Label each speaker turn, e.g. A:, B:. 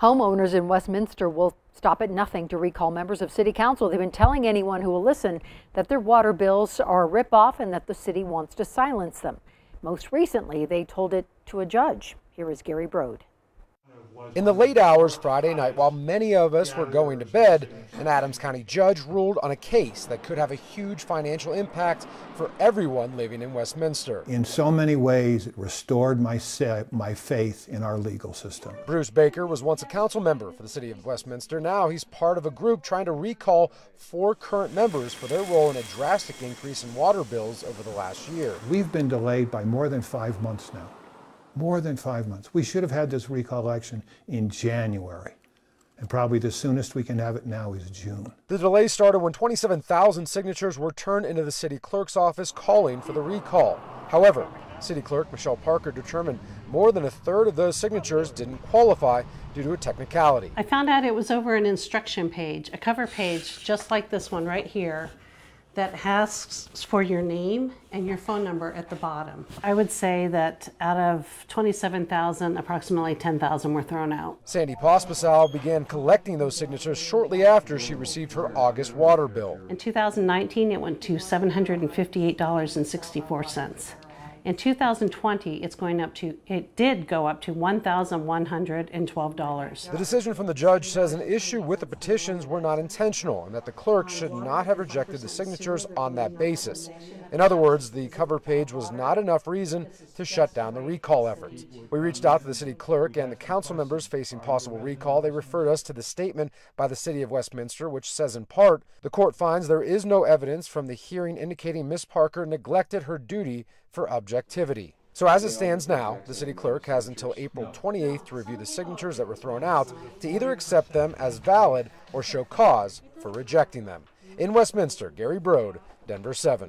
A: Homeowners in Westminster will stop at nothing to recall members of City Council. They've been telling anyone who will listen that their water bills are a ripoff and that the city wants to silence them. Most recently, they told it to a judge. Here is Gary Brode.
B: In the late hours Friday night, while many of us were going to bed, an Adams County judge ruled on a case that could have a huge financial impact for everyone living in Westminster.
C: In so many ways, it restored my, my faith in our legal system.
B: Bruce Baker was once a council member for the city of Westminster. Now he's part of a group trying to recall four current members for their role in a drastic increase in water bills over the last year.
C: We've been delayed by more than five months now more than five months. We should have had this recall election in January. And probably the soonest we can have it now is June.
B: The delay started when 27,000 signatures were turned into the city clerk's office calling for the recall. However, City Clerk Michelle Parker determined more than a third of those signatures didn't qualify due to a technicality.
D: I found out it was over an instruction page, a cover page just like this one right here that asks for your name and your phone number at the bottom. I would say that out of 27,000, approximately 10,000 were thrown out.
B: Sandy Pospisil began collecting those signatures shortly after she received her August water bill.
D: In 2019, it went to $758.64. In 2020, it's going up to, it did go up to $1,112.
B: The decision from the judge says an issue with the petitions were not intentional and that the clerk should not have rejected the signatures on that basis. In other words, the cover page was not enough reason to shut down the recall efforts. We reached out to the city clerk and the council members facing possible recall. They referred us to the statement by the city of Westminster, which says in part, the court finds there is no evidence from the hearing indicating Miss Parker neglected her duty for objectivity. So as it stands now, the city clerk has until April 28th to review the signatures that were thrown out to either accept them as valid or show cause for rejecting them. In Westminster, Gary Brode, Denver 7.